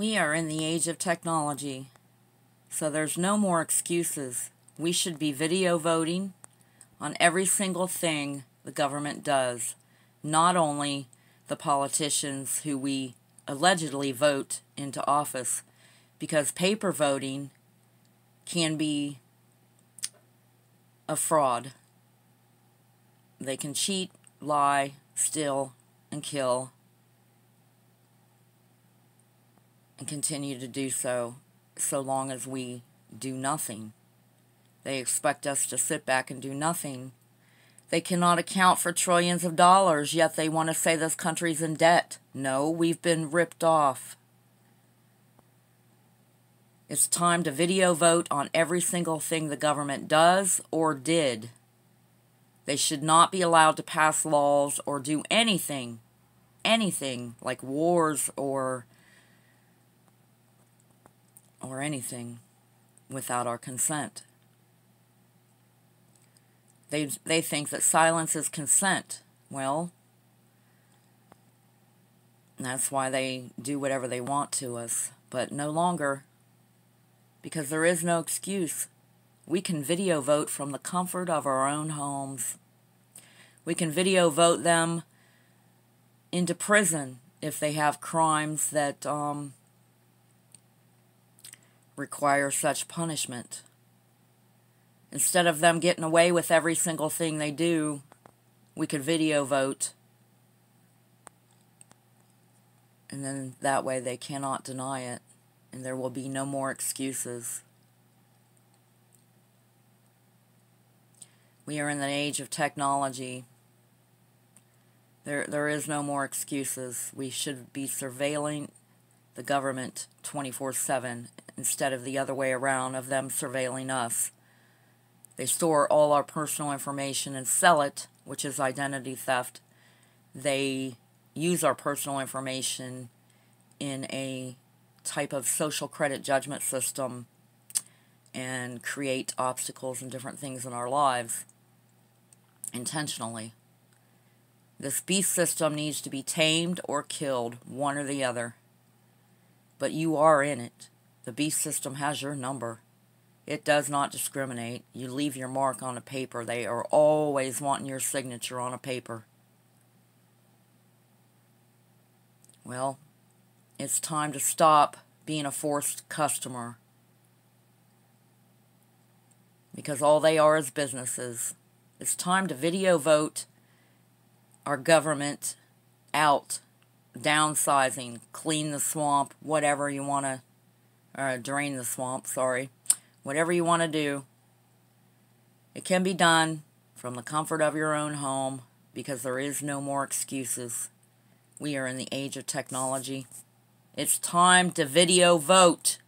We are in the age of technology, so there's no more excuses. We should be video voting on every single thing the government does, not only the politicians who we allegedly vote into office, because paper voting can be a fraud. They can cheat, lie, steal, and kill, and continue to do so so long as we do nothing. They expect us to sit back and do nothing. They cannot account for trillions of dollars, yet they want to say this country's in debt. No, we've been ripped off. It's time to video vote on every single thing the government does or did. They should not be allowed to pass laws or do anything, anything like wars or or anything without our consent. They they think that silence is consent. Well, that's why they do whatever they want to us, but no longer because there is no excuse. We can video vote from the comfort of our own homes. We can video vote them into prison if they have crimes that um, require such punishment. Instead of them getting away with every single thing they do, we could video vote. And then that way they cannot deny it and there will be no more excuses. We are in the age of technology. There, there is no more excuses. We should be surveilling the government 24-7 instead of the other way around of them surveilling us. They store all our personal information and sell it, which is identity theft. They use our personal information in a type of social credit judgment system and create obstacles and different things in our lives intentionally. This beast system needs to be tamed or killed, one or the other. But you are in it. The beast system has your number. It does not discriminate. You leave your mark on a paper. They are always wanting your signature on a paper. Well, it's time to stop being a forced customer. Because all they are is businesses. It's time to video vote our government out, downsizing, clean the swamp, whatever you want to, or drain the swamp, sorry. Whatever you want to do. It can be done from the comfort of your own home because there is no more excuses. We are in the age of technology. It's time to video vote.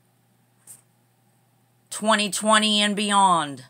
2020 and beyond.